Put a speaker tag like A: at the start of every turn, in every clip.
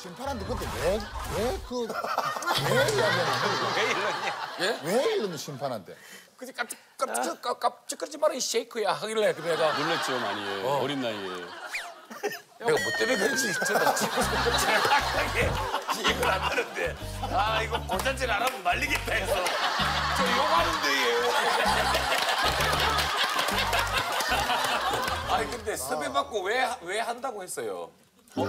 A: 심판한테 그때 왜 왜 그 왜 이야기하는
B: 왜 이러냐?
A: 거야? 왜 이러는 심판한테?
C: 그지 깜짝 깜짝 깜- 깜짝거리지 마라 이 쉐이크야 하길래 그 내가
D: 놀랬죠 많이 예. 어. 린 나이에.
C: 내가 뭐 때문에 그런지 저도 정확하게 이해를 안 하는데 아 이거 고산질 안 하면 말리겠다 해서 저 욕하는데 얘 아니 근데 섭외 받고 왜 왜 한다고 했어요?
D: 다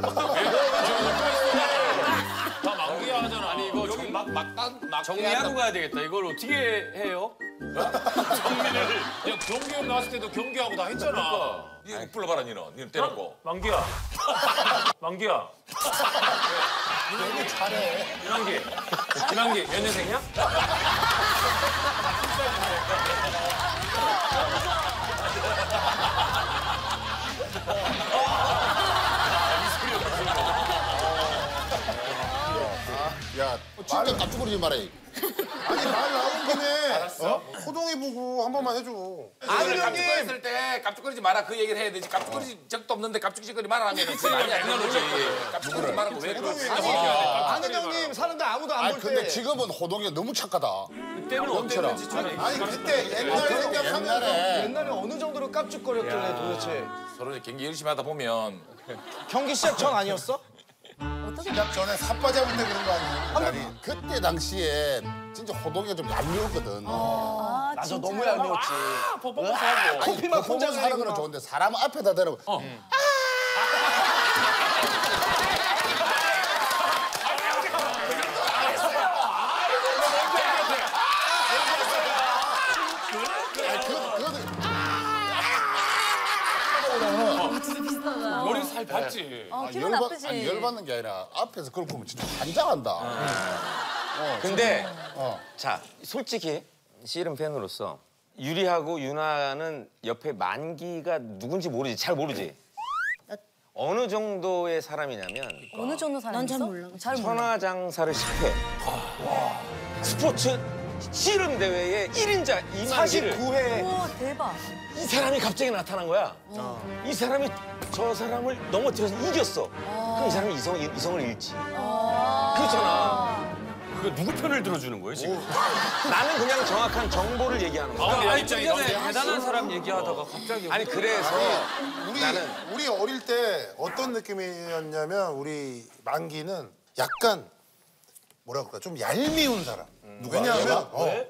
D: 만기야 하잖아. 아니 이거
C: 여기 막 막단 막
D: 정리하고 가야 되겠다. 이걸 어떻게 해요? 정리를 그냥 경기형 나왔을 때도 경기하고 다 했잖아.
C: 니 불러봐라 니는 니는 때렸고
E: 만기야. 만기야.
A: 너무 잘해.
E: 김한기. 김한기 몇 년생이야?
A: 야 마라. 이.
F: 아니 말 나온 김에 어? 호동이 보고 한 번만 해줘.
C: 아니 깜짝거렸을 때 깜짝거리지 마라 그 얘기를 해야 되지 깜짝거리지 적도 없는데 깜짝거리 마라 하면 그 말이 안 되는 거지 깜짝거리지 말라고 왜 그러지
F: 아는 형님 사는데 아무도 안아볼
A: 근데
F: 때.
A: 지금은 호동이가 너무 착하다.
D: 그때는 어땠는지 좀
F: 아니 그때 옛날 생각하면
A: 옛날에
G: 옛날에 어느 정도로 깜찍거렸길래 도대체
C: 서로 경기 열심히 하다 보면
G: 경기 시작 전 아니었어?
A: 시작 전에 잡을 때 그런 거 아니에요? 아니 그때 당시에 진짜 호동이가 좀 얄미웠거든.
H: 아,
G: 나저
H: 진짜요?
G: 너무 얄미웠지.
D: 뽀뽀뽀하고.
G: 커피만 혼자
A: 혼자 사는 거는. 좋은데 사람 앞에다 대놓고
H: 진짜
D: 살 봤지.
H: 어,
A: 아,
H: 기분
A: 열받-
H: 나쁘지.
A: 아니, 열받는 게 아니라 앞에서 그걸 보면 진짜 환장한다.
B: 근데
A: 어.
B: 자 솔직히 씨름 팬으로서 유리하고 유나는 옆에 만기가 누군지 모르지 잘 모르지. 어느 정도의 사람이냐면
H: 어느 정도 사람 난잘 몰라. 잘 몰라.
B: 천하장사를 10회. 스포츠 씨름 대회의 1인자 이만기를
G: 49회.
H: 오 대박.
B: 이 사람이 갑자기 나타난 거야. 이 사람이 저 사람을 넘어뜨려서 이겼어. 그럼 이 사람이 이성, 이성을 잃지. 그렇잖아.
D: 그 누구 편을 들어주는 거예요 지금?
B: 나는 그냥 정확한 정보를 얘기하는 거야.
D: 아, 아니 입장이 너무
E: 대단한 사람 얘기하다가 갑자기
B: 아니 그래서
F: 우리
B: 나는
F: 우리 어릴 때 어떤 느낌이었냐면 우리 만기는 약간 뭐라 그럴까 좀 얄미운 사람. 왜냐하면 어,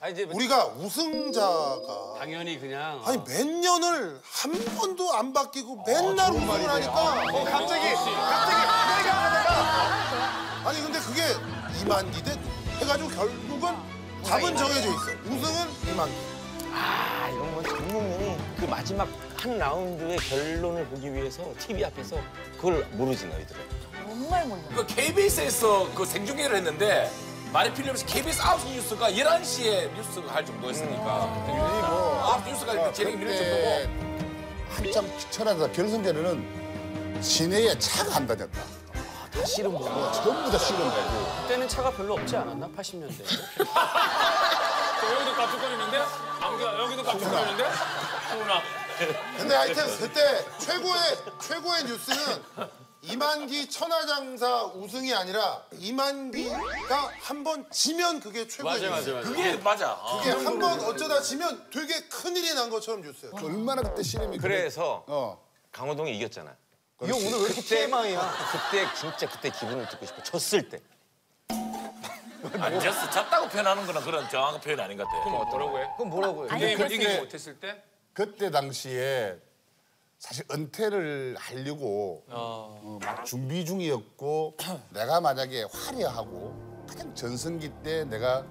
B: 아 이제
F: 우리가 우승자가
D: 당연히 그냥
F: 아니 몇 년을 한 번도 안 바뀌고 맨날 우승을 하니까. 어, 갑자기 갑자기 내가 내가. 아니 근데 그게 이만기 대 해가지고 결국은 답은 정해져 있어 우승은 이만기
B: 아 이건 뭐 전국민이 그 마지막 한 라운드의 결론을 보기 위해서 TV 앞에서 그걸 모르지 너희들은.
H: 정말 몰라.
C: 그 KBS에서 그 생중계를 했는데 말이 필요 없이 KBS 9시 뉴스가 11시에 뉴스가 할 정도였으니까 뭐 9시 뉴스가 이렇게 진행이 밀릴 정도고
A: 한참 천하다 결승전에는 시내에 차가 안 다녔다.
G: 다 씨름 보고.
A: 전부 다 씨름 되고.
E: 그때는 차가 별로 없지 않았나? 80년대. 여기도 깜짝거리는데? 안기야 여기도 깜짝거리는데? 소은아.
F: 근데 하여튼 그때 최고의 최고의 뉴스는 이만기 천하장사 우승이 아니라 이만기가 한 번 지면 그게 최고의 뉴스.
C: 그게 맞아
F: 그게 한번 어쩌다 지면 되게 큰일이 난 것처럼 뉴스예요.
A: 얼마나 그때 씨름이
B: 그래서
A: 어.
B: 강호동이 이겼잖아.
G: 이 형 오늘 왜 이렇게 TMI야?
B: 그때 진짜 그때 기분을 듣고 싶어. 졌을 때.
C: 아니 졌어 졌다고 표현하는 거는 그런 정확한 표현이 아닌 것 같아
E: 그럼 어떠라고 해?
G: 그럼 뭐라고 해?
H: 아니
E: 이게
H: 이겼을
E: 이기지
H: 때.
E: 못했을 때?
A: 그때 당시에 사실 은퇴를 하려고
E: 어.
A: 어, 막 준비 중이었고 내가 만약에 화려하고 가장 전성기 때 내가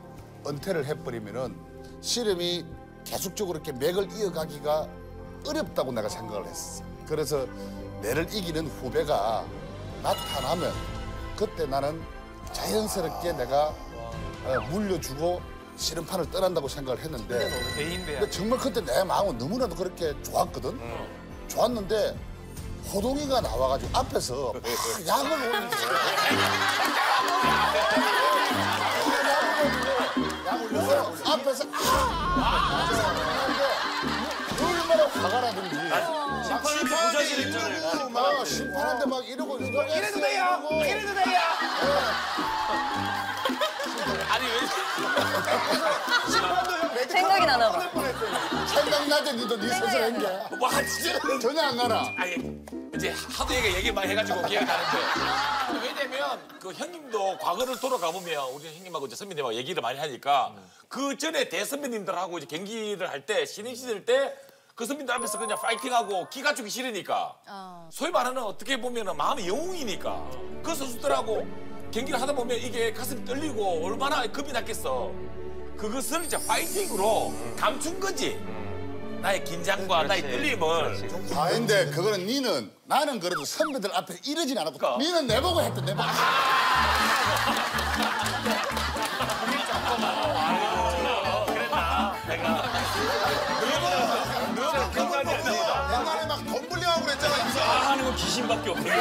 A: 은퇴를 해버리면은 씨름이 계속적으로 이렇게 맥을 이어가기가 어렵다고 내가 생각을 했어. 그래서 내를 이기는 후배가 나타나면 그때 나는 자연스럽게 내가 어, 물려주고 씨름판을 떠난다고 생각을 했는데. 근데 정말 그때 내 마음은 너무나도 그렇게 좋았거든. 좋았는데 호동이가 나와가지고 앞에서 막 약을 올리는 약 올려서 앞에서 아! 얼마나 화가 나든지.
F: 심판이 있는
A: 막 심판한테 막 이러고 이러고
C: 이래도 돼요. 이래도 돼요.
H: 생각이 나나 봐.
A: 생각나지 니도 니 스스로 한 게.
C: 와 진짜.
A: 전혀 안 가나.
C: 아니 이제 하도 얘기 얘기 많이 해가지고 기억이 나는데 왜냐면 그 형님도 과거를 돌아가 보면 우리 형님하고 이제 선배님하고 얘기를 많이 하니까 그 전에 대선배님들하고 이제 경기를 할 때 신인 시절 때그 선배님들 앞에서 그냥 파이팅하고 기가 죽기 싫으니까 소위 말하는 어떻게 보면 마음의 영웅이니까 그 선수들하고 경기를 하다 보면 이게 가슴이 떨리고 얼마나 겁이 났겠어 그것을 이제 파이팅으로 감춘 거지 나의 긴장과 나의 떨림을
A: 근데 그거는 니는 나는 그래도 선배들 앞에서 이러진 않았고
C: 그러니까.
A: 니는 내보고 했던 내보고
F: 막 덤블링하고 그랬잖아. 이거.
D: 하는 건 귀신밖에 없네.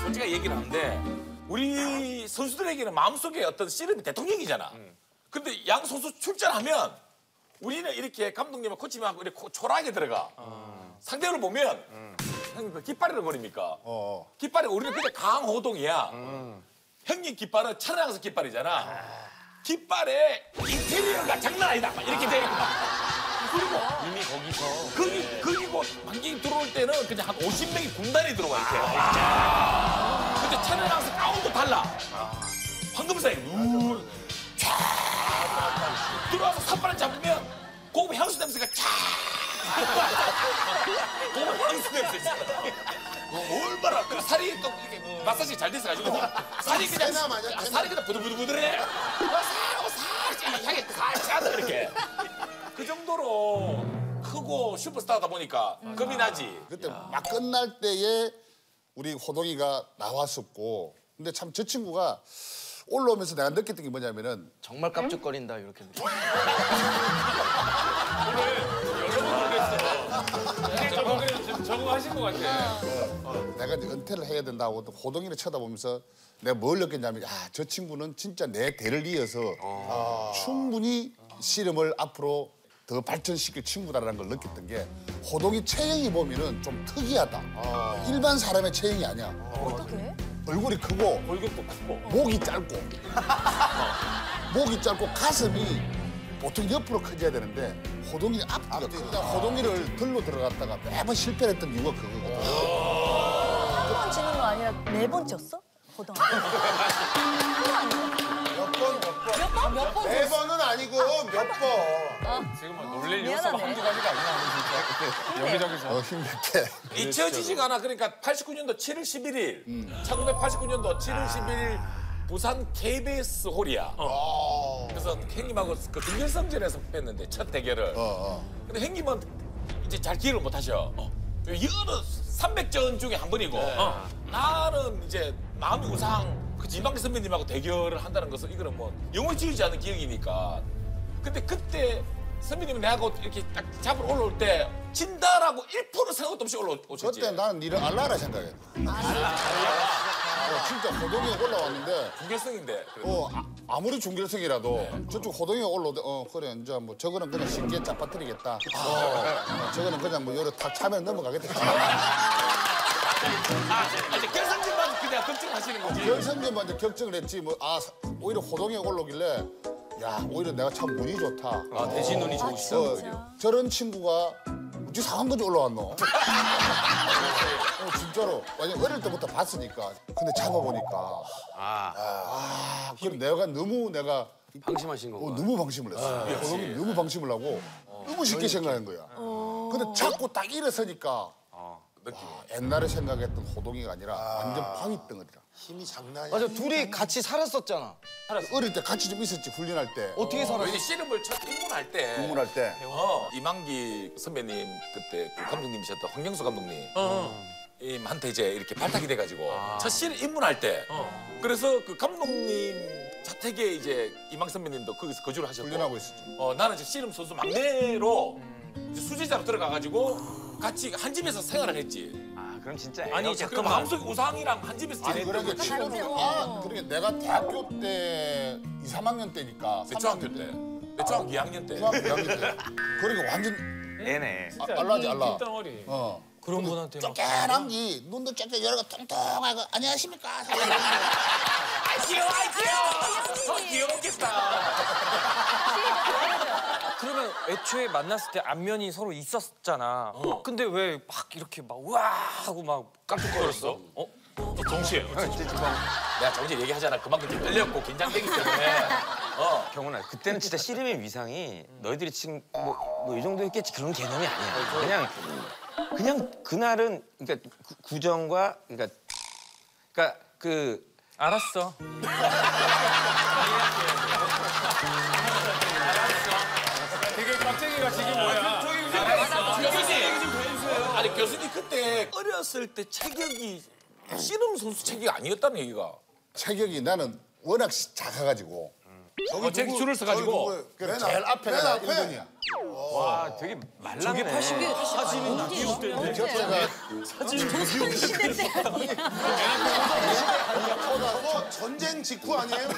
C: 솔직히 얘기를 하는데 우리 선수들에게는 마음속에 어떤 씨름이 대통령이잖아. 근데 양 선수 출전하면 우리는 이렇게 감독님과 코치님하고 이렇게 코- 초라하게 들어가. 상대를 보면 형님 그 깃발이라 버립니까?
A: 어.
C: 깃발이 우리는 그냥 강호동이야. 형님 깃발은 천안항서 깃발이잖아. 깃발에 인테리어가 장난 아니다. 막 이렇게 돼 있고 막. 그리고 이미 거기서 거기 거기고 관객이 들어올 때는 그냥 한 50명이 군단이 들어와 이렇게. 근데 천안항서 가운도 달라. 황금사에 누 촤. 들어와서 삿발을 잡으면 고급 향수 냄새가 촤. 고급 향수 냄새. 얼마나 그 살이 또 이렇게 마사지 잘 돼서가지고 살이 그냥 아. 살이 그냥 부들부들부들해. 살하고 살짝 향이 살짝 이렇게. 그 정도로 크고 슈퍼스타다 보니까 겁이 나지.
A: 그때 막 끝날 때에 우리 호동이가 나왔었고 근데 참 저 친구가 올라오면서 내가 느꼈던 게 뭐냐면은
G: 정말 깝죽거린다 이렇게. 느껴.
D: 적응을 좀 적응하신 것 같아.
A: 내가 이제 은퇴를 해야 된다고 또 호동이를 쳐다보면서 내가 뭘 느꼈냐면 야 저 친구는 진짜 내 대를 이어서 충분히 씨름을 앞으로 더 발전시킬 친구다라는 걸 느꼈던 게 호동이 체형이 보면은 좀 특이하다. 일반 사람의 체형이 아니야.
H: 어떻게?
A: 얼굴이 크고
C: 골격도 크고.
A: 목이 짧고 목이 짧고 가슴이 보통 옆으로 커져야 되는데 호동이 앞뒤가 크다. 호동이를 들로 들어갔다가 매번 실패했던 이유가 그거거든.
H: 한번 지는 거 아니라 네 번 쪘어? 고등학교.
F: 몇 번, 몇 번.
H: 몇 번? 몇 번?
F: 네 번은 아니고 몇 번.
D: 지금 막 놀릴 요소가
H: 미안하네.
D: 한두 가지가 아니야. 여기저기서.
A: 어, 힘들게.
C: 잊혀지지가 않아. 그러니까 89년도 7월 11일, 1989년도 7월 11일 부산 KBS 홀이야. 그래서 형님하고 그 준결승전에서 뵀는데 첫 대결을. 근데 형님은 이제 잘 기억을 못 하셔. 여러 300전 중에 한 번이고 나는 이제 마음이 우상 그 지방기 선배님하고 대결을 한다는 것은 이거는 뭐 영원히 지우지 않은 기억이니까. 근데 그때 선배님이 내하고 이렇게 딱 잡으러 올라올 때 진다라고 1% 생각도 없이 올라오셨지.
A: 그때 나는 니를 알라라 생각했어. 어, 진짜 호동이가 올라왔는데
C: 중결승인데. 그래도.
A: 어, 아, 무리 중결승이라도 저쪽 호동이가 올라오대 어 그래 이제 뭐 저거는 그냥 쉽게 짜파뜨리겠다. 어, 어, 저거는 그냥 뭐 요래 탁 차면 넘어가겠다.
C: 아, 이제 결승전만 그냥 걱정하시는 거지.
A: 결승전만 이제 결정을 했지 뭐 아 오히려 호동이가 올라오길래 야 오히려 내가 참 운이 좋다.
D: 아, 대신 눈이
H: 아,
D: 좋으시다.
H: 진짜?
A: 저런 친구가 어찌 상한 건지 올라왔노? 어, 진짜로. 완전 어릴 때부터 봤으니까. 근데 잡아보니까. 아. 그럼 내가 너무 내가
E: 방심하신
A: 어,
E: 거구나.
A: 너무 방심을 했어. 호동이 너무 방심을 하고 너무 쉽게 생각한 거야. 근데 자꾸 딱 일어서니까
C: 느낌이.
A: 옛날에 생각했던 호동이가 아니라 완전 방위덩어리라.
F: 힘이 장난이
G: 맞아 둘이 같이 살았었잖아.
A: 어릴 때 같이 좀 있었지 훈련할 때.
G: 어떻게 살았어?
C: 이제 씨름을 첫 입문할 때.
A: 훈련할 때.
C: 어, 이만기 선배님 그때 그 감독님이셨던 황경수 감독님. 임한테 이제 이렇게 발탁이 돼가지고 첫 씨름 입문할 때. 그래서 그 감독님 자택에 이제 이망 선배님도 거기서 거주를 하셨고.
A: 훈련하고 있었지.
C: 어, 나는 이제 씨름 선수 막내로 이제 수제자로 들어가가지고 같이 한 집에서 생활을 했지.
B: 아 그럼 진짜
C: 아니
B: 애가
C: 그 마음속에 우상이랑 한 집에서
A: 아니 그러니까
C: 거지.
A: 지금 아 그러니까 내가 대학교 때 2, 3학년 때니까
C: 몇 중학교 때? 몇 중학교 2학년 때?
A: 중학교 2학년 때 그러니까 완전
B: 애네.
A: 아, 알라지 알라.
E: 덩어리.
A: 어.
E: 그런 분한테 막.
A: 쪼개난 기 눈도 쪼개 여러가 통통하고 안녕하십니까.
C: 아 귀여워, 아 귀여워. 더 귀여웠겠다.
E: 애초에 만났을 때 안면이 서로 있었잖아. 근데 왜 막 이렇게 막 우와 하고 막 깜짝 놀랐어? 어?
C: 동시에. 내가 정지 얘기하잖아. 그만큼 좀 떨렸고 긴장되기 때문에. 어.
B: 경훈아, 그때는 진짜 씨름의 위상이 너희들이 지금 뭐이 정도였겠지 그런 개념이 아니야. 그냥 그냥 그날은 그러니까 구- 구정과 그러니까 그러니까 그
E: 알았어.
D: 지금 뭐야?
C: 교수님. 아니 교수님 그때 어렸을 때 체격이 씨름 선수 체격이 아니었다는 얘기가.
A: 체격이 나는 워낙 작아가지고
F: 저기
C: 어, 제
F: 누구-
C: 줄을 서가지고.
F: 그맨
A: 제일
F: 앞-
A: 앞에가
F: 맨 앞에?
A: 1번이야.
B: 와 되게 말랐네.
F: 저거 전쟁 직후 아니에요?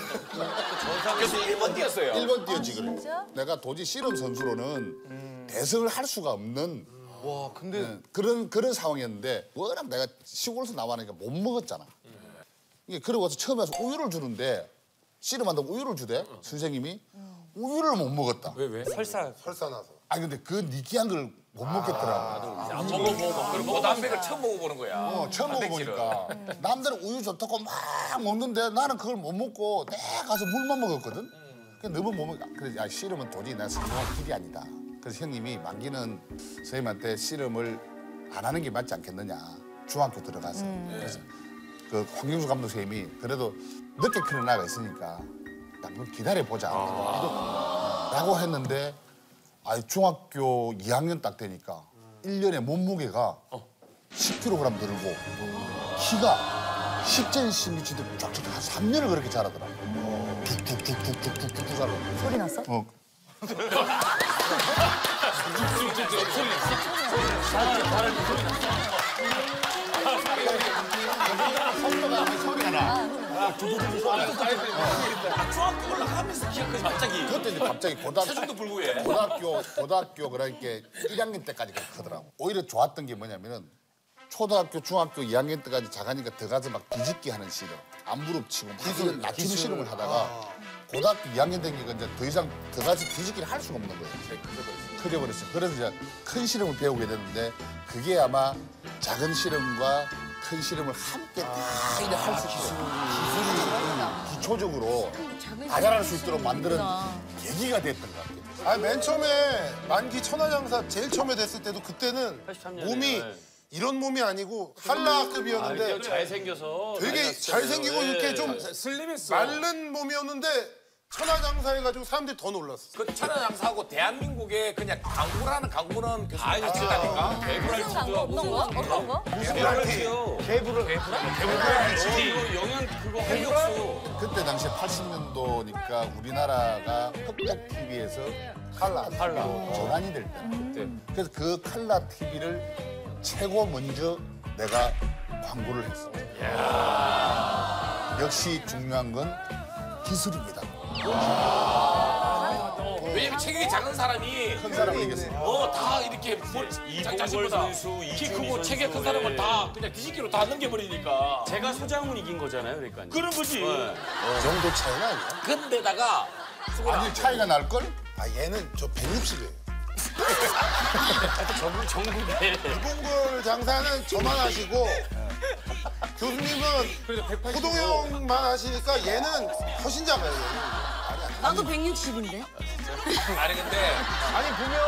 C: 교수님 1번 뛰었어요.
A: 1번 뛰었지 그래. 내가 도저히 씨름 선수로는 대승을 할 수가 없는
G: 와 근데
A: 네, 그런 그런 상황이었는데 워낙 내가 시골에서 나와니까 못 먹었잖아. 이게 그러고 서 처음에 와서 우유를 주는데 씨름한다고 우유를 주대 선생님이 우유를 못 먹었다.
C: 왜 왜?
E: 설사.
F: 설사 나서.
A: 아니 근데 그 느끼한 걸 못 먹겠더라고.
C: 안 먹어보고 그럼 고단백을 처음 먹어보는 거야.
A: 어, 처음
C: 단백질을.
A: 먹어보니까 남들은 우유 좋다고 막 먹는데 나는 그걸 못 먹고 내가 가서 물만 먹었거든. 그 너무 못 먹. 그래서 야 씨름은 도저히 난 성공할 길이 아니다. 그래서 형님이 만기는 선생님한테 씨름을 안 하는 게 맞지 않겠느냐. 중학교 들어가서. 그래서 그 황경수 감독 선생님이 그래도 늦게 크는 나가 있으니까 한번 기다려 보자. 라고 했는데 아 중학교 2학년 딱 되니까 일년에 몸무게가 10kg 늘고 키가 10cm 쫙쫙 한 3년을 그렇게 자라더라고. 툭툭툭툭툭툭툭 자라.
H: 소리 났어?
A: 어.
C: 중학교 올라가면서 크지 갑자기.
A: 그때 이제 갑자기 고등학교
C: 체중도 불구해.
A: 고등학교 고등학교 그러니까 1학년 때까지 크더라고. 오히려 좋았던 게 뭐냐면은 초등학교 중학교 2학년 때까지 작으니까 들어가서 막 뒤집기 하는 씨름, 안무릎 치고 막 이런 낮추는 씨름을 하다가 고등학교 2학년 되니까 이제 더 이상 들어가서 뒤집기를 할 수가 없는 거예요. 커져버렸어요. 그래서 이제 큰 씨름을 배우게 됐는데 그게 아마 작은 씨름과 큰 씨름을 함께 다 이렇게 할수 있어요. 기술이 기초적으로 다 잘할 수 있도록 만드는 계기가 됐던 것 같아요.
F: 아니 맨 처음에 만기 천하장사 제일 처음에 됐을 때도 그때는
D: 83 년에.
F: 몸이 이런 몸이 아니고 한라급이었는데
D: 잘생겨서.
F: 되게 잘생기고 이렇게 좀
C: 슬림했어.
F: 마른 몸이었는데 천하장사 해가지고 사람들이 더 놀랐어.
C: 그 천하장사하고 대한민국의 그냥 강구라는 강구는 교수님 같이 있다니까.
H: 무슨 광고? 어떤 거? 어떤 거?
E: 영양 그거 활력소.
A: 그때 당시에 80년도니까 우리나라가 흑백 TV에서 칼라 TV로 전환이 될 때. 그래서 그 칼라 TV를 최고 먼저 내가 광고를 했어. 역시 중요한 건 기술입니다.
C: 왜냐면 체격이 작은 사람이
A: 큰 사람을 이겼으니까.
C: 어다 이렇게 뭐 자신보다
D: 선수,
C: 키
D: 이준희
C: 크고 체격 큰
D: 선수,
C: 사람을
D: 예.
C: 다 그냥 뒤집기로 다 넘겨버리니까.
D: 제가 소장훈 이긴 거잖아요, 그러니까.
C: 그런 거지.
A: 그 정도 차이가 아니야.
C: 근데다가
A: 아니 차이가 날 걸?
F: 아 얘는 저 160이에요.
D: 전국 전국에.
F: 이봉골 장사는 저만 하시고 교수님은 호동 형만 하시니까 얘는 훨씬 작아요.
H: 나도 160인데.
C: 아니 근데
G: 아니 보면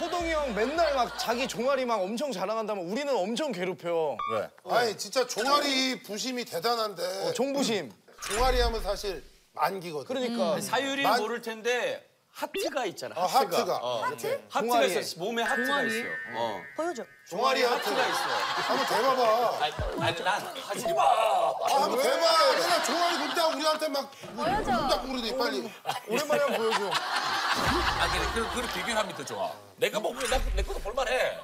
G: 호동이 형 맨날 막 자기 종아리 막 엄청 자랑한다면 우리는 엄청 괴롭혀.
A: 왜?
F: 아니 진짜 종아리 부심이 대단한데
G: 어, 종부심.
F: 종아리 하면 사실 만기거든.
G: 그러니까
D: 사유리
F: 만-
D: 모를 텐데 하트가 있잖아.
F: 어, 하트가.
H: 하트?
D: 하트가. 있어. 몸에 하트가
H: 종아리에?
D: 있어. 어.
H: 보여줘.
F: 종아리 하트가 있어. 한번 대봐봐.
C: 아니, 아니 난 하지 마.
F: 아, 한번 대봐. 맨날 종아리 굴다 우리한테 막
H: 보여줘.
F: 굴다고 그러니 빨리.
G: 오랜만에 한번 보여줘.
C: 아 근데 그 그걸 비교하면 더 좋아. 내가 먹으면 나, 내 것도 볼만해.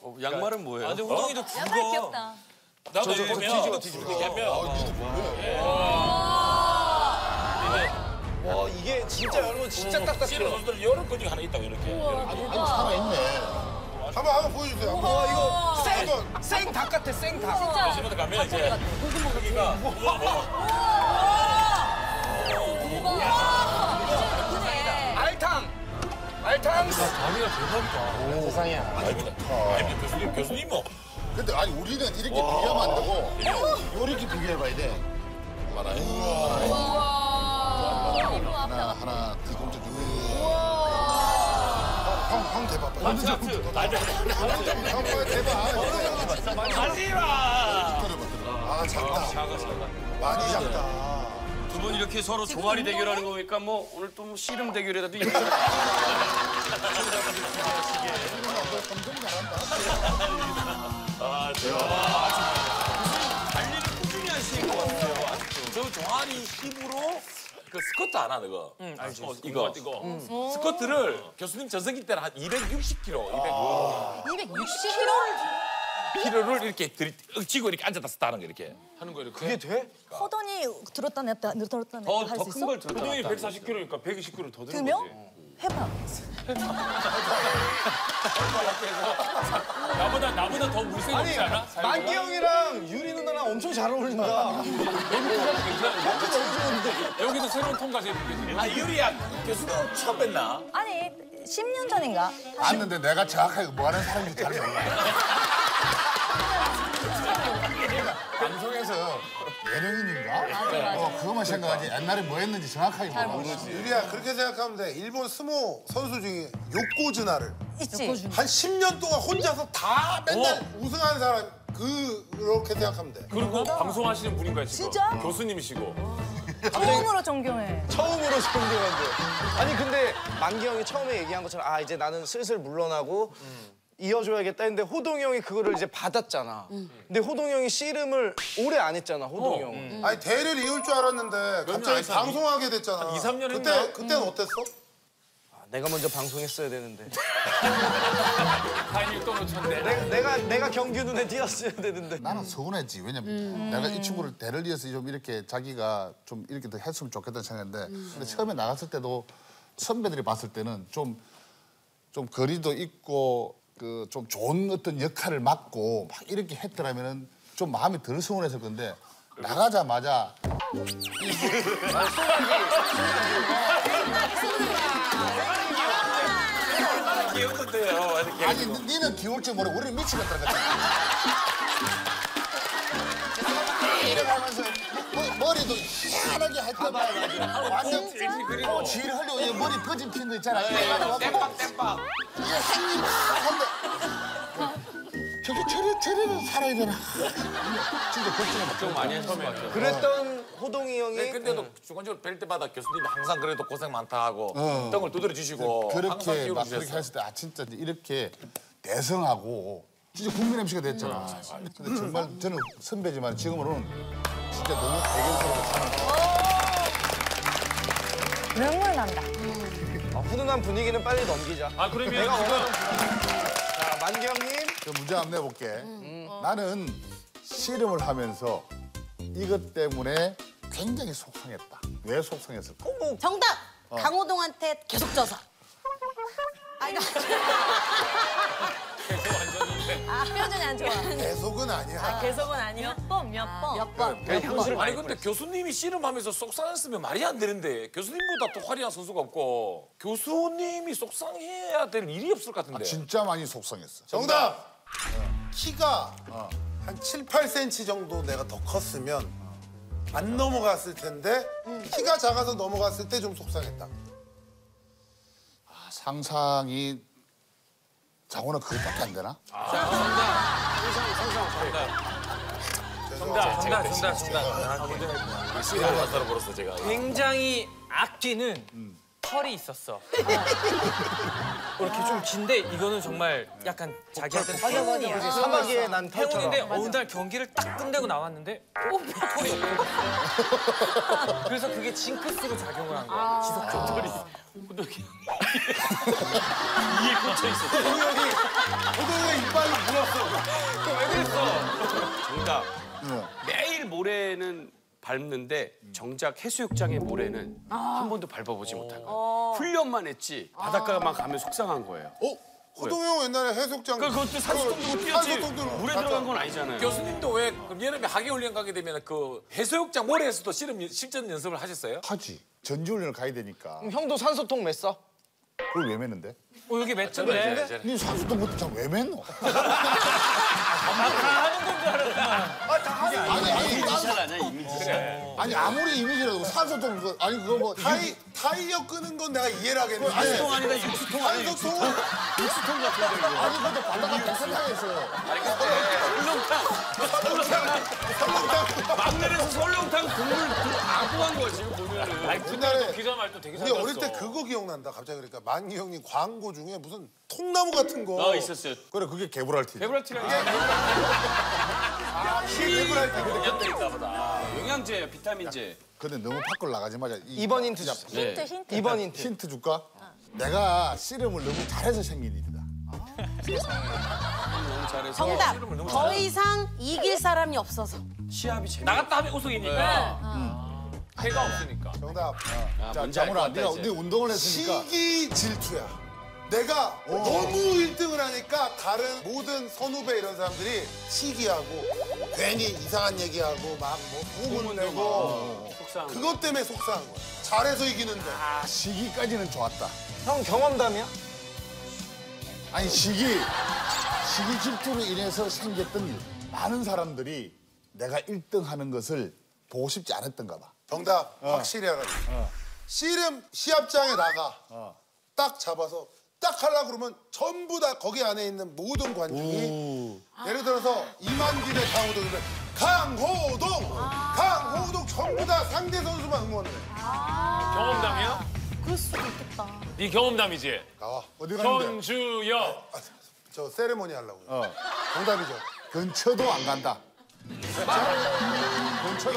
D: 어, 양말은 뭐예요?
E: 아, 근데 호동이도
H: 양말
E: 굵어.
H: 귀엽다.
C: 나도 보면 뒤집어 뒤집어. 얘기하면
G: 와 이게 진짜 여러분 진짜
C: 씨름
G: 딱딱해요.
C: 선수들 이런 근육 하나 있다고 이렇게. 이렇게.
A: 살아있네.
F: 한번 한번 보여주세요.
G: 와. 이거
F: 한번.
G: 생닭 같아 생닭.
C: 요즘부터 가면 이제 여기가
G: 알탕. 알탕.
B: 세상이야.
C: 아니 교수님 교수님 뭐?
A: 근데 아니 우리는 이렇게 비교하면 안 되고 이렇게 비교해봐야 돼. 하나 하나 뒤꿈치 쭉.
F: 형, 형 대박. 빨리. 형 빨리 대박.
C: 하지마.
F: 아 작다. 많이 작다.
D: 두 분 이렇게 서로 종아리 대결하는 거니까 뭐 오늘 또 뭐 씨름 대결이라도 있는
C: 저 종아리 힘으로 그 스쿼트 안 하는 거. 응, 알지. 이거 이거. 스쿼트를 교수님 전성기 때는 한 260kg,
H: 260kg?
C: 200kg를 이렇게 들이 쥐고 이렇게 앉았다 쓰다 하는 거 이렇게.
D: 하는 거 이렇게.
G: 그게 돼?
H: 허돈이 들었다 냈다 들었다 냈다 할 수 있어?
D: 더큰 걸 들었다.
C: 호동이 140kg니까 120kg
H: 더두
C: 드는
H: 명?
C: 거지.
H: 해봐.
D: 나보다 나보다 더 없지 않아?
G: 만기 형이랑 유리 누 나랑 엄청 잘 어울린다.
D: 여기서 새로운 통과제 있겠지.
C: 아 유리야 교수님 처음 뵀나?
H: 아니 10년 전인가?
A: 봤는데 내가 정확하게 뭐 하는 사람인지 잘 몰라. 방송에서 예능인인가? 어, 그것만 생각하지 옛날에 뭐 했는지 정확하게 몰라.
F: 유리야 그렇게 생각하면 돼. 일본 스모 선수 중에 요코즈나를
H: 있지.
F: 한 10년 동안 혼자서 다 맨날 우승한 사람 그렇게 생각하면 돼.
C: 그리고 방송하시는 분인 거야 지금.
H: 진짜?
C: 교수님이시고.
H: 처음으로 존경해.
G: 처음으로 존경한데. 아니 근데 만기 형이 처음에 얘기한 것처럼 아 이제 나는 슬슬 물러나고 이어줘야겠다 했는데 호동이 형이 그거를 이제 받았잖아. 근데 호동이 형이 씨름을 오래 안 했잖아 호동이 형은.
F: 아니 대를 이을 줄 알았는데 갑자기 방송하게 됐잖아.
C: 2, 3년
F: 그때
C: 했나?
F: 그때는 어땠어?
G: 아, 내가 먼저 방송했어야 되는데.
D: 타이밍 또 놓쳤네.
G: 내가 내가, 내가 경규 눈에 띄었어야 되는데.
A: 나는 서운했지. 왜냐면 내가 이 친구를 대를 이어서 좀 이렇게 자기가 좀 이렇게 더 했으면 좋겠다는 생각인데 근데 처음에 나갔을 때도 선배들이 봤을 때는 좀 좀 거리도 있고 그 좀 좋은 어떤 역할을 맡고 막 이렇게 했더라면 은 좀 마음이 덜 서운했을 건데 나가자마자
C: 귀엽 던데요. 이렇게.
A: 아니 니는 기울지 모르 우리는 미치겠다 그랬잖아. 이래가면서 머- 머리도 희한하게 했단 말이야. 완전 어, 쥐를 하려고 이 머리 퍼진 핀거 있잖아. 이래가지고
C: 땜빵 땜빵.
A: 이게 생기 막 한데 저게 저리 저리는 살아야 되나? 진짜 걱정을
D: 좀 많이 했을 것 같아요.
G: 그랬던 호동이 형이
C: 네, 근데도 중간중간 뵐 때마다 교수님이 항상 그래도 고생 많다 하고 덩을 두드려 주시고
A: 그렇게 막 그렇게. 했을 때 아 진짜 이렇게 대성하고 진짜 국민 MC가 됐잖아. 근데 정말 저는 선배지만 지금으로는 진짜 너무 대견스러워.
H: 눈물 난다.
G: 아, 훈훈한 분위기는 빨리 넘기자.
D: 아 그러면
G: 내가
D: 지금
G: 자 만기 형님
A: 저 문제 한번 내볼게. 나는 씨름을 하면서 이것 때문에 굉장히 속상했다. 왜 속상했을까?
I: 정답! 강호동한테 계속 져서. 아, 이거
H: 아, 표정이 안 좋아.
F: 계속은 아니야.
H: 계속은 아니야. 몇 번, 몇 번. 몇 번.
C: 아니 근데 교수님이 씨름하면서 속상했으면 말이 안 되는데 교수님보다 더 화려한 선수가 없고 교수님이 속상해야 될 일이 없을 것 같은데.
A: 진짜 많이 속상했어.
F: 정답. 키가 한 7, 8cm 정도 내가 더 컸으면 안 넘어갔을 텐데 키가 작아서 넘어갔을 때 좀 속상했다.
A: 상상이 장호는 그것밖에 안 되나?
E: 정답, 정답, 정답, 정답.
C: 씨름 한 사람으로서 제가.
E: 굉장히 아끼는 털이 있었어. 이렇게 좀 긴데 이거는 정말 약간 자기한테 행운이야.
G: 사마귀에 난
E: 행운인데. 어느 날 경기를 딱 끝내고 나왔는데 오 털이 없어. 그래서 그게 징크스로 작용을 한 거야. 지속적으로.
F: 호동이가 이빨로 물었어.
D: 정답. 내일 모레는
J: 밟는데 정작 해수욕장의 모래는 한 번도 밟아보지 못한 거예요. 훈련만 했지 바닷가만 가면 속상한 거예요.
F: 어? 호동형 옛날에 해수욕장
J: 그 그것도 산소통 들고 뛰었지
F: 들고
J: 물에. 들어간 건 아니잖아요.
C: 교수님도 왜 그럼 여름에 하계 훈련 가게 되면 그 해수욕장 모래에서도 씨름 실전 연습을 하셨어요?
A: 하지. 전지훈련을 가야 되니까.
G: 그럼 형도 산소통 맸어?
A: 그걸 왜 맸는데?
E: 어 여기 맷집에
A: 니 산소통부터 참왜 맸노? 아니 아니
J: 이미지 아니야 이미지.
A: 아니 아무리 이미지라도 산소 통 그거 아니 그거 뭐
F: 타이, 타이어 끄는 건 내가 이해를 하겠는데
J: 산소통 아니다 육수통 아니야 육수통.
F: 산소통은
J: 육수통 같은 거.
A: 아니 그것도 바다가 비슷하겠어요.
J: 설렁탕. 막내에서 설렁탕 국물 아부한 거야 지금 보면은.
F: 옛날에
D: 기자 말도 되게
F: 우리 어릴 때 그거 기억난다 갑자기 그러니까 만기 형님 광고 중에 무슨 통나무 같은 거
J: 어 있었어요.
A: 그래 그게 개불알티.
J: 배브라티라는
F: 개불할 때 그래.
J: 영양제인가 보다. 영양제, 비타민제.
A: 근데 너무 밖으로 나가지 마자. 이-
G: 2번 힌트
A: 야,
G: 주세요.
H: 힌트 힌트.
G: 2번 힌트.
A: 힌트 줄까? 내가 씨름을 너무 잘해서 생긴 일이다.
J: 너무 잘해서
I: 정답. 더 이상 이길 사람이 없어서.
J: 시합이 재밌.
D: 나갔다 하면 우승이니까 해가 없으니까.
F: 정답
A: 자,
J: 뭔지 알것
A: 자문아,
J: 같다,
A: 네가
J: 이제.
A: 네 운동을 했으니까
F: 시기 질투야 내가 너무 1등을 하니까 다른 모든 선후배 이런 사람들이 시기하고 괜히 이상한 얘기하고 막뭐 소문 내고
J: 속상.
F: 그것 때문에 속상한 거야 잘해서 이기는데
A: 아, 시기까지는 좋았다.
G: 형 경험담이야?
A: 아니 시기 시기 질투로 인해서 생겼던 일. 많은 사람들이 내가 1등 하는 것을 보고 싶지 않았던가 봐.
F: 정답 확실히 하라 씨름 시합장에 나가 딱 잡아서 딱 하려 그러면 전부 다 거기 안에 있는 모든 관중이 예를 들어서 이만기 대 강호동이면 강호동 강호동 전부 다 상대 선수만 응원해
D: 경험담이야?
H: 그럴 수도 있겠다.
D: 네 경험담이지.
F: 나와
A: 어디 가는데?
D: 현주여.
F: 아, 저 세레모니 하려고
A: 어.
F: 정답이죠
A: 근처도 안 간다. 근처도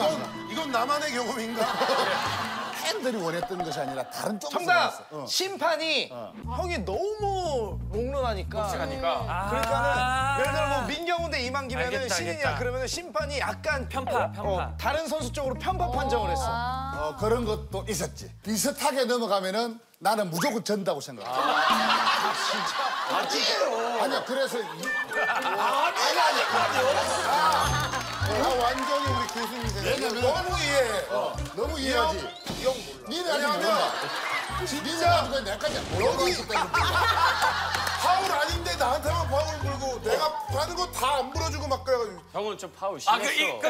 A: 안 가.
F: 이건, 이건 나만의 경험인가
A: 팬들이 원했던 것이 아니라 다른 쪽에서
G: 정답!
A: 어.
G: 심판이 형이 너무 롱런하니까
D: 하니까.
G: 그러니까는 예를 들어 뭐 민경훈 대 이만기면은
E: 알겠다,
G: 신인이야
E: 알겠다.
G: 그러면은 심판이 약간
E: 편파 편파.
G: 어, 다른 선수 쪽으로 편파 판정을 했어.
A: 어, 그런 것도 있었지. 비슷하게 넘어가면은 나는 무조건 전다고 생각해.
J: 아,
A: 아니야, 그래서 이-
F: 나 완전히 우리 교수님 생각
A: 왜냐면-
F: 너무 이해해
A: 너무 이해하지.
F: 이형 몰라
A: 니는 아니면 진짜 그 내까지
F: 여기- 파울 아닌데 나한테만 파울 불고 내가 하는 거 다 안 불어주고 막 그래가지고
J: 형은 좀 파울
D: 아,
J: 심했어.
D: 그, 이, 그,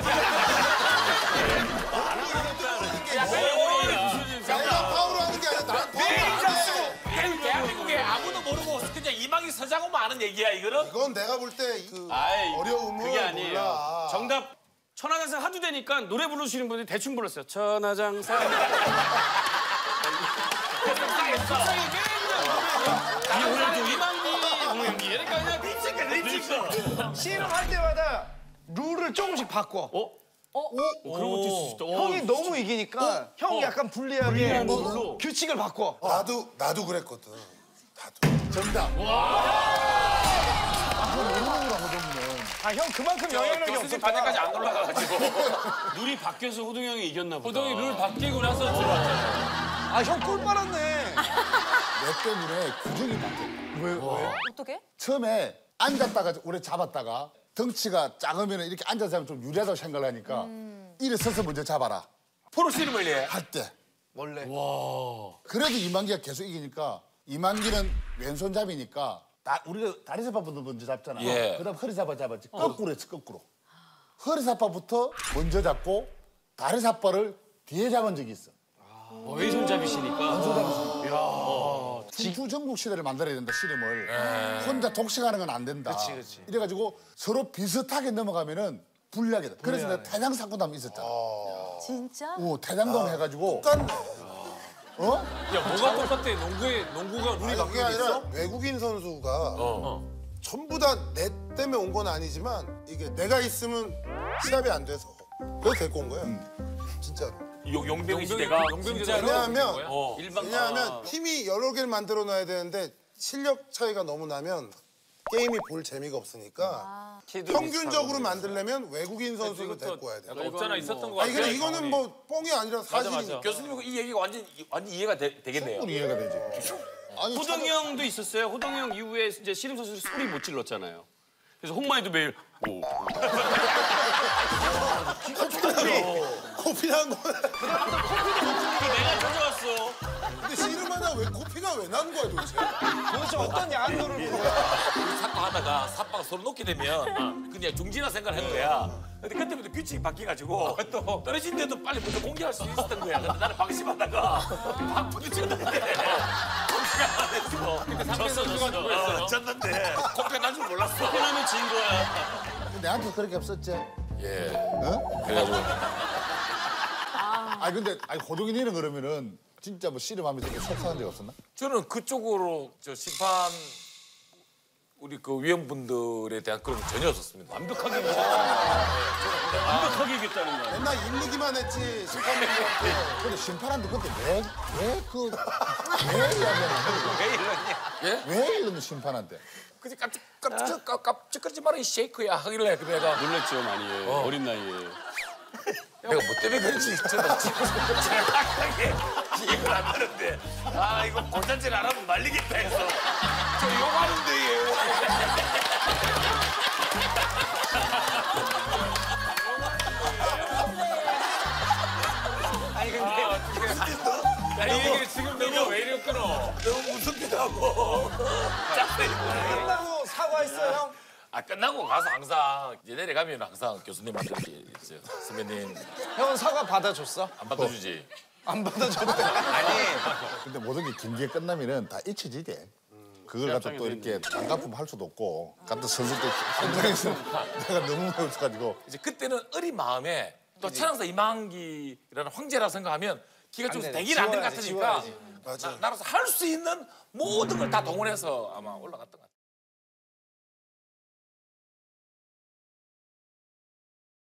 F: 아는
C: 얘기야 이거는?
F: 이건 내가 볼 때그
J: 아이,
F: 어려움을
J: 그게 아니에요.
F: 몰라
J: 정답 천하장사 하도 되니까 노래 부르시는 분들이 대충 불렀어요. 천하장사.
G: 씨름할 때마다 룰을 조금씩 바꿔.
J: 어? 그런 것도 있을 수 있다. 어,
G: 형이 너무 이기니까 형 약간 불리하게 뭐 규칙을 바꿔.
F: 나도 나도 그랬거든 나도
A: 정답.
G: 아 형 그만큼 영향력이
C: 교수님
G: 없었구나.
C: 반대까지 안 올라가가지고
J: 룰이 바뀌어서 호동 형이 이겼나 보다.
D: 호동이 룰 바뀌고 나서 들어왔잖아.
G: 아 형 꿀 빨았네.
A: 내 때문에 규정이 바뀌어. 왜, 왜?
H: 어떻게?
A: 처음에 앉았다가 오래 잡았다가 덩치가 작으면 이렇게 앉아서 하면 좀 유리하다고 생각을 하니까 일어서서 먼저 잡아라.
C: 프로 씨름을 해.
A: 할 때.
G: 원래.
A: 그래도 이만기가 계속 이기니까 이만기는 왼손잡이니까 다, 우리가 다리 사파부터 먼저 잡잖아.
C: 예.
A: 그다음 허리 사파 잡았지. 거꾸로 했지 거꾸로. 허리 사파부터 먼저 잡고 다리 사파를 뒤에 잡은 적이 있어.
J: 어, 왼손잡이시니까.
A: 춘추 전국 시대를 만들어야 된다 씨름을. 혼자 독식하는 건 안 된다. 이래가지고 서로 비슷하게 넘어가면은 불리하게 돼. 그래서 내가 태장 사건도 있었잖아.
H: 진짜?
A: 오 태장도 해가지고
F: 똑같네
A: 어?
D: 야, 뭐가 똑같대? 농구에, 농구가 룰이
F: 아니, 그게
D: 바뀌는 게
F: 아니라
D: 있어?
F: 외국인 선수가 전부 다 내 때문에 온 건 아니지만 이게 내가 있으면 시합이 안 돼서 그래서 데리고 온 거야 진짜로
C: 용- 용병 시대가
D: 용병
C: 진짜로
F: 왜냐하면
C: 어.
J: 일반
F: 왜냐하면 팀이 여러 개를 만들어 놔야 되는데 실력 차이가 너무 나면 게임이 볼 재미가 없으니까
B: 키도
F: 평균적으로 만들려면 외국인 선수를 데리고 와야 돼.
D: 약간 없잖아 있었던 거
F: 아니
D: 같아.
F: 근데 이거는 뭐 뻥이 아니라 사실이니까.
C: 교수님 이 얘기가 완전 완전 이해가 되, 되겠네요.
A: 충분히 이해가 되지. 아니
J: 호동이 형도 있었어요. 호동이 형 이후에 이제 씨름 선수 소리 못 질렀잖아요. 그래서 홍만이도 매일 오.
F: 코피 난 거.
J: 내가 찾아왔어.
F: 근데 씨름하다 왜 코피가 왜 난 거야 도대체?
G: 도대체 어떤 야한도를 본 거야?
C: 삽박하다가 삽박 서로 놓게 되면 그냥 중지나 생각을 한 거야. 근데 그때부터 규칙이 바뀌어가지고 또 떨어진 데도 빨리 먼저 공개할 수 있었던 거야. 근데 나는 방심하다가 막 부딪혔는데 공개가 안 했어.
D: 누구였어요?
C: 어, 졌는데 공개가 난 줄 몰랐어.
J: 하면 진 거야.
A: 내한테 그렇게 없었지.
C: 예.
A: 어?
C: 그래가지고
A: 아니 근데 아니 호동이는 그러면은 진짜 뭐 씨름하면서 이렇게 속상한 적 없었나?
C: 저는 그쪽으로 저 심판 우리 그 위원분들에 대한 그런 건 전혀 없었습니다.
J: 완벽하게 이겼다는 완벽하게 이겼다는 거야.
F: 맨날 이기기만 했지 심판님한테.
A: 근데 심판한테 그때 왜왜그왜 이야기하는
B: 왜 이러냐?
C: 예?
A: 왜 이러는 심판한테?
C: 그지 깜짝 깜짝 깜- 깜짝거리지 마라 이 쉐이크야 하길래 그 내가
J: 놀랬죠 많이 어. 린 나이에.
C: 내가 뭐 때문에 그런지 저도 지금 정확하게 기억을 안 나는데. 아 이거 고잔질 안 하면 말리겠다 해서. 저 욕하는데 얘.
B: 아니 근데
C: 야, 이 얘기를 지금 내가 왜 이렇게 끊어? 너무 무섭기도 하고. 짝대
G: 끝나고 사과했어요 형?
C: 아 끝나고 가서 항상 이제 내려가면 항상 교수님한테 이렇게 있어요 선배님
G: 형은 사과 받아줬어?
C: 안 받아주지
G: 안 받아줬대.
A: 근데 모든 게 경기가 끝나면은 다 잊혀지대. 그걸 갖다 또 이렇게 쌍가품 할 수도 없고 갖다 선수들 현장에서 내가 너무 배웠어가지고
C: 이제 그때는 어린 마음에 또 천황사 이만기라는 황제라고 생각하면 기가 좀
G: 돼,
C: 대기를 안될것
G: 지워야지,
C: 같으니까. 나, 나로서 할 수 있는 모든 걸 다 동원해서 아마 올라갔던 것 같아요.